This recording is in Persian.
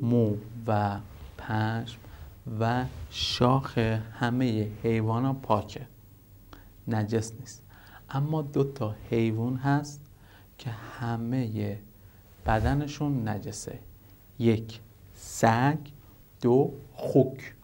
مو و پشم و شاخ همه حیوان ها پاکه. نجس نیست. اما دو تا حیوان هست که همه بدنشون نجسه. یک سگ دو خوک.